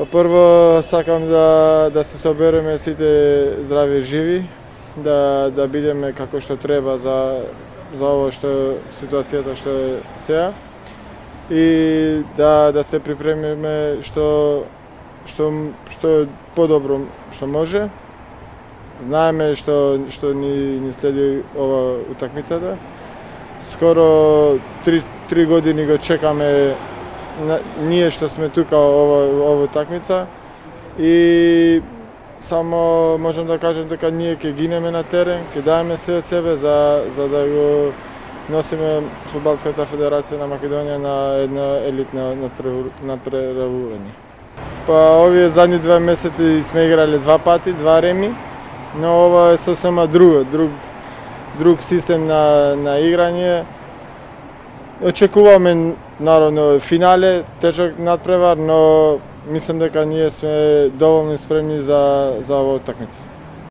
Па прво сакам да да се собереме сите здрави и живи, да да бидеме како што треба за за ово што ситуацијата што е сега и да да се припремиме што што што подобро што може. Знаеме што што ни ни следи ова утакмицата. Скоро три, три години го чекаме ние што сме тука ова ова такмица и само можам да кажам дека ние ќе гинеме на терен, ќе даваме се од себе за за да го носиме фудбалската федерација на Македонија на една елитна надпреварување. Па овие задни два месеци сме играле два пати, два реми, но ова е сосема друго, друг друг систем на на играње. Очекуваме Наравно, финале, тежок надпревар, но мислам дека ние сме доволно спремни за, за оваа утакмица.